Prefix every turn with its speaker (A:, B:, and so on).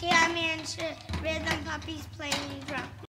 A: Jam and Rhythm Puppies playing drums.